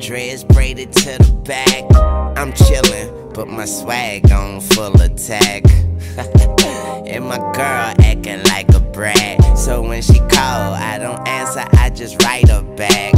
Dreads braided to the back. I'm chillin', put my swag on full attack. and my girl acting like a brat. So when she call, I don't answer, I just write her back.